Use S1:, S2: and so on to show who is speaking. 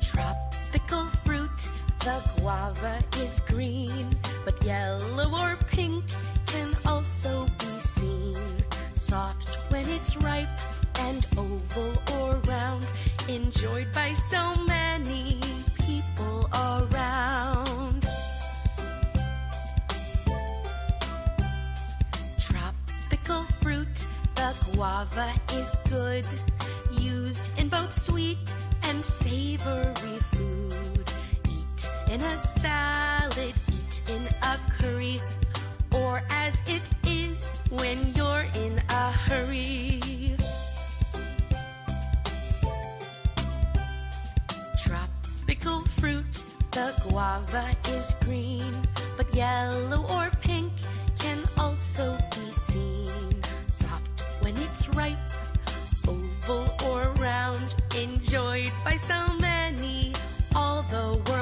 S1: Tropical fruit, the guava is green, but yellow or pink can also be seen. Soft when it's ripe and oval or round, enjoyed by so many guava is good, used in both sweet and savory food. Eat in a salad, eat in a curry, or as it is when you're in a hurry. Tropical fruit, the guava is green, but yellow or pink that's ripe, oval or round, enjoyed by so many all the world.